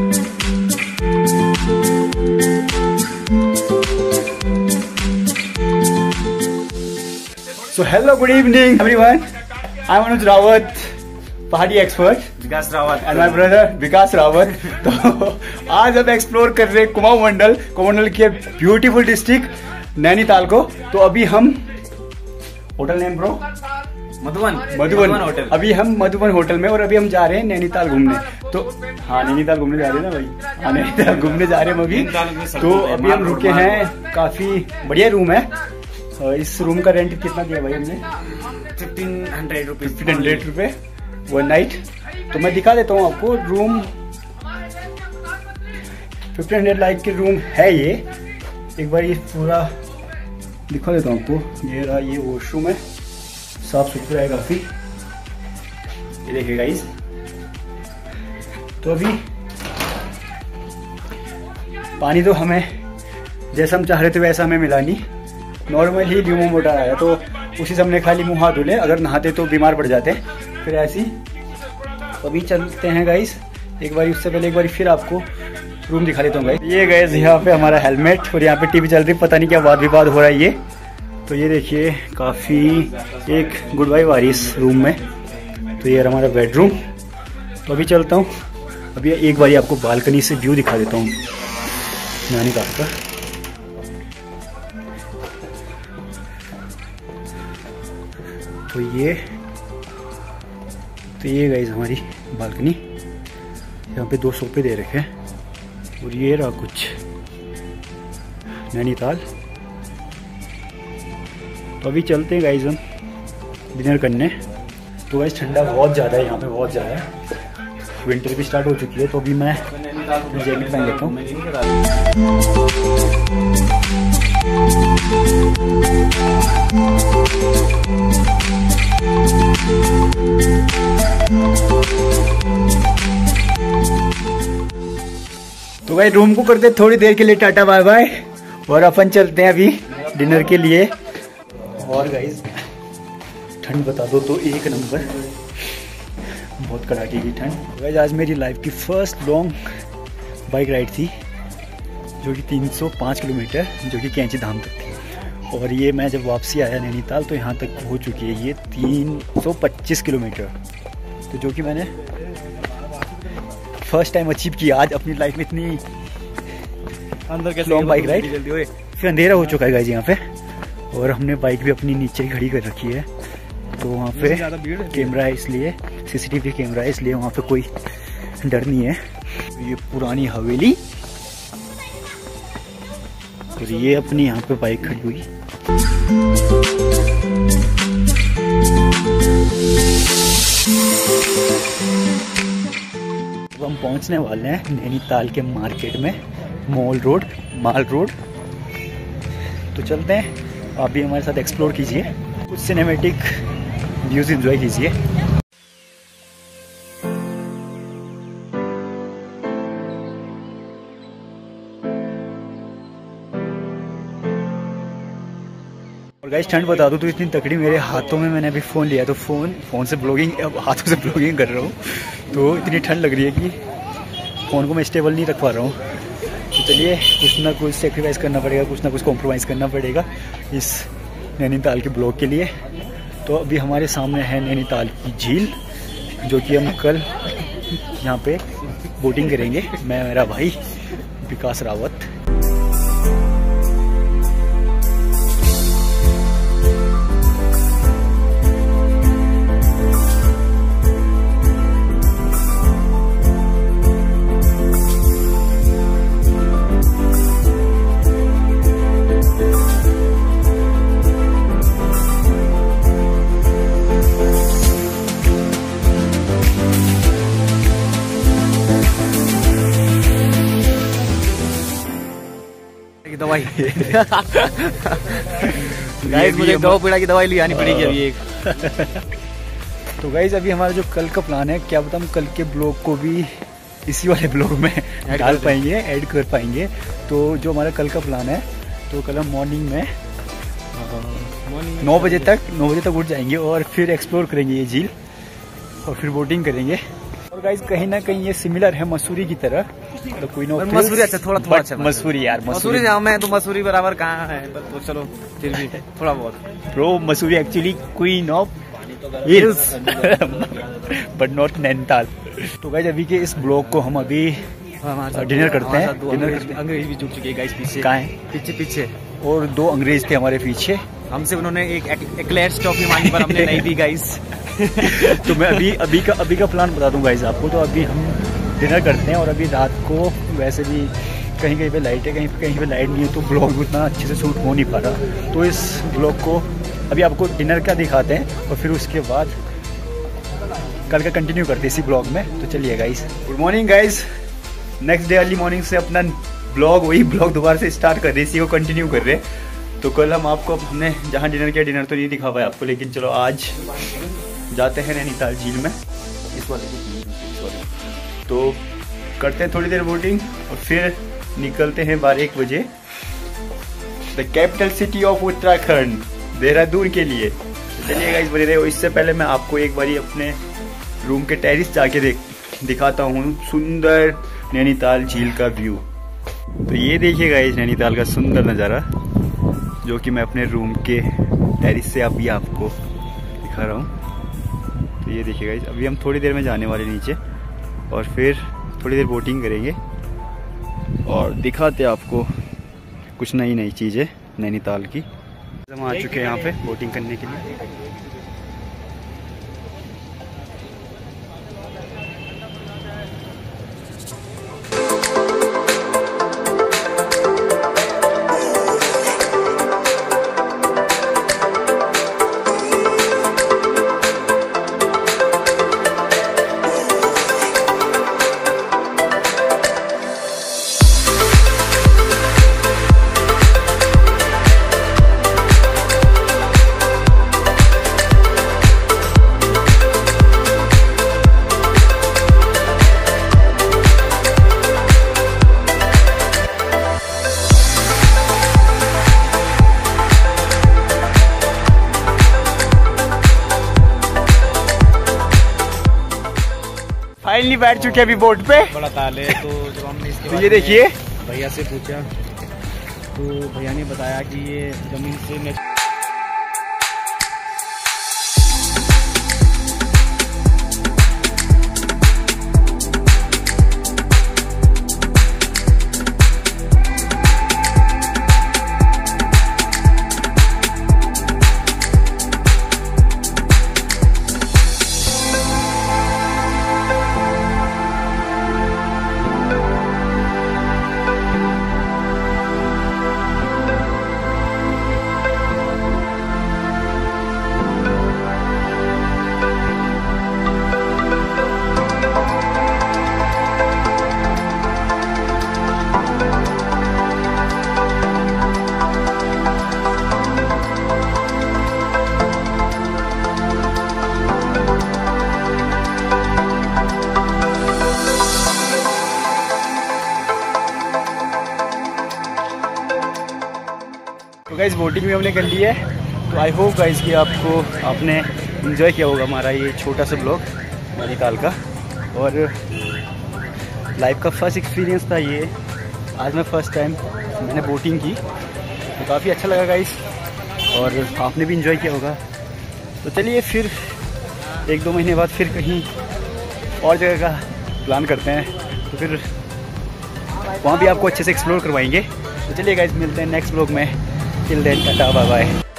So hello, good evening everyone. I'm Anuj Rawat, Pahadi expert Vikas Rawat and my brother Vikas Rawat तो आज हम explore कर रहे कुमाऊं मंडल कुमाऊं की ब्यूटीफुल डिस्ट्रिक्ट नैनीताल को। तो अभी हम hotel name bro Madhuban. Madhuban. Hotel. अभी हम मधुबन होटल में और अभी हम जा रहे हैं नैनीताल घूमने। तो हाँ नैनीताल घूमने जा रहे हैं ना भाई। हाँ नैनीताल घूमने जा रहे हैं अभी। तो अभी हम रुके हैं। काफ़ी बढ़िया रूम है। और इस रूम का रेंट कितना दिया भाई हमने? Fifteen hundred rupees fifteen hundred रुपए। वन नाइट तो मैं दिखा देता हूँ आपको रूम फिफ्टीन हंड्रेड लाइक की रूम है ये। एक बार ये पूरा दिखा देता हूँ आपको। ये रहा ये वॉशरूम है। साफ़ सुथरा है काफ़ी। ये देखिए गाइस तो अभी पानी तो हमें, जैसा हम चाह रहे थे वैसा हमें मिला नहीं। नॉर्मल ही ल्यूमो मोटर आया तो उसी से हमने खाली मुँह हाथ धुले। अगर नहाते तो बीमार पड़ जाते। फिर ऐसी तो अभी चलते हैं गाइस एक बार उससे पहले एक बार फिर आपको रूम दिखा देता हूँ गाइस ये गाइस यहाँ पे हमारा हेलमेट और यहाँ पे टीवी चल रही पता नहीं क्या वाद विवाद हो रहा है ये। तो ये देखिए, काफ़ी एक गुड वाइब आ रही इस रूम में। तो ये हमारा बेडरूम तो अभी चलता हूँ। अभी एक बार आपको बालकनी से व्यू दिखा देता हूँ। नानी का का तो ये तो ये गई हमारी बालकनी यहाँ पे दो सोफे दे रखे हैं। और ये रहा कुछ। नैनीताल तो अभी चलते हैं गाइज़ हम डिनर करने। तो गाइज़ ठंडा बहुत ज़्यादा है, यहाँ पे बहुत ज़्यादा है। विंटर भी स्टार्ट हो चुकी है तो अभी मैं जैकेट पहन लेता हूँ। तो भाई रूम को करते थोड़ी देर के लिए, टाटा बाय बाय। और अपन चलते हैं अभी डिनर के लिए। और गाइज़ ठंड बता दो तो एक नंबर। बहुत कड़ाके की ठंड। गाइज़ आज मेरी लाइफ की फ़र्स्ट लॉन्ग बाइक राइड थी जो कि 305 किलोमीटर जो कि कैंची धाम तक थी। और ये मैं जब वापसी आया नैनीताल तो यहाँ तक हो चुकी है ये 325 किलोमीटर। तो जो कि मैंने फ़र्स्ट टाइम अचीव किया आज अपनी लाइफ में इतनी अंदर लॉन्ग बाइक राइड फिर अंधेरा हो चुका है गाइज़ यहाँ पे। और हमने बाइक भी अपनी नीचे खड़ी कर रखी है। तो वहाँ पे? कैमरा है? इसलिए सीसीटीवी कैमरा है इसलिए वहाँ पे कोई डर नहीं है। ये पुरानी हवेली। और ये अपनी यहाँ पे बाइक खड़ी हुई। अब हम पहुँचने वाले हैं नैनीताल के मार्केट में मॉल रोड माल रोड तो चलते हैं। आप भी हमारे साथ एक्सप्लोर कीजिए। कुछ सिनेमेटिक व्यूज़ एंजॉय कीजिए। गाइस ठंड बता दूँ तो इतनी तकड़ी मेरे हाथों में मैंने अभी फ़ोन लिया तो फ़ोन फ़ोन से ब्लॉगिंग अब हाथों से ब्लॉगिंग कर रहा हूँ। तो इतनी ठंड लग रही है कि फ़ोन को मैं स्टेबल नहीं रख पा रहा हूँ। तो चलिए, कुछ ना कुछ सेक्रीफाइस करना पड़ेगा, कुछ ना कुछ कॉम्प्रोमाइज़ करना पड़ेगा इस नैनीताल के ब्लॉक के लिए। तो अभी हमारे सामने है नैनीताल की झील, जो कि हम कल यहाँ पे बोटिंग करेंगे, मैं, मेरा भाई विकास रावत। दवाई। गाइस मुझे दवा पीड़ा की दवाई ले आनी पड़ेगी अभी एक। तो गाइज़ अभी हमारा जो कल का प्लान है क्या हम कल के ब्लॉग को भी इसी वाले ब्लॉग में डाल पाएँगे ऐड कर पाएँगे। तो जो हमारा कल का प्लान है तो कल हम मॉर्निंग में नौ बजे तक नौ बजे तक उठ जाएँगे और फिर एक्सप्लोर करेंगे ये झील और फिर बोटिंग करेंगे। और गाइज़ कहीं ना कहीं ये सिमिलर है मसूरी की तरह। तो मसूरी अच्छा थोड़ा थोड़ा अच्छा मसूरी यार मसूरी। जाऊँ मैं तो मसूरी बराबर कहाँ है पर तो चलो फिर भी थोड़ा बहुत। Bro Mussoorie actually queen of hills but not Nainital तो गाइज़ अभी के इस ब्लॉग को हम अभी डिनर करते हैं, हमारे दो डिनर अंग्रेज- करते हैं। अंग्रेज़ भी जुट चुके हैं गाइस पीछे। कहाँ है? पीछे पीछे। और दो अंग्रेज़ थे हमारे पीछे। हमसे उन्होंने एक एक्लेयर्स टॉफी मांगी पर हमने नहीं दी गाइस तो मैं अभी अभी का अभी का प्लान बता दूँ गाइज़ आपको। तो अभी हम डिनर करते हैं और अभी रात को वैसे भी कहीं कहीं पे लाइट है, कहीं कहीं पे लाइट नहीं है तो ब्लॉग उतना अच्छे से शूट हो नहीं पा रहा। तो इस ब्लॉग को अभी आपको डिनर का दिखाते हैं और फिर उसके बाद कल का कंटिन्यू करते हैं इसी ब्लॉग में। तो चलिए guys good morning guys next day early morning से अपना ब्लॉग वही ब्लॉग दोबारा से स्टार्ट कर रहे इसी को कंटिन्यू कर रहे तो कल हम आपको हमने जहाँ डिनर किया डिनर तो नहीं दिखा पाया आपको, लेकिन चलो आज जाते हैं नैनीताल झील में। इस वाले की-। तो करते हैं थोड़ी देर बोटिंग और फिर निकलते हैं बारह एक बजे। The capital city of Uttarakhand Dehradun के लिए। तो चलिए गाइस बने रहे इससे पहले मैं आपको एक बारी अपने रूम के टेरिस जाके देख, दिखाता हूँ सुंदर नैनीताल झील का व्यू तो ये देखिए गाइस नैनीताल का सुंदर नज़ारा, जो कि मैं अपने रूम के टेरिस से अभी आपको दिखा रहा हूँ। तो ये देखिए गाइस अभी हम थोड़ी देर में जाने वाले नीचे। और फिर थोड़ी देर बोटिंग करेंगे और दिखाते आपको कुछ नई नई चीज़ें नैनीताल की। हम आ चुके हैं यहाँ पे बोटिंग करने के लिए। फाइनली बैठ चुके अभी बोट पे। बड़ा ताल तो जब हमने इसके तो ये देखिए। भैया से पूछा तो भैया ने बताया कि ये ज़मीन से गाइज़ बोटिंग भी हमने कर ली है। तो आई होप गाइज़ कि आपको आपने इन्जॉय किया होगा हमारा ये छोटा सा ब्लॉग नैनीताल का। और लाइफ का फ़र्स्ट एक्सपीरियंस था ये। आज मैं फ़र्स्ट टाइम मैंने बोटिंग की। तो काफ़ी अच्छा लगा गाइज़ और आपने भी इन्जॉय किया होगा। तो चलिए फिर एक दो महीने बाद फिर कहीं और जगह का प्लान करते हैं। तो फिर वहाँ भी आपको अच्छे से एक्सप्लोर करवाएँगे। तो चलिए गाइज़ मिलते हैं नेक्स्ट ब्लॉग में। Till then tata bye bye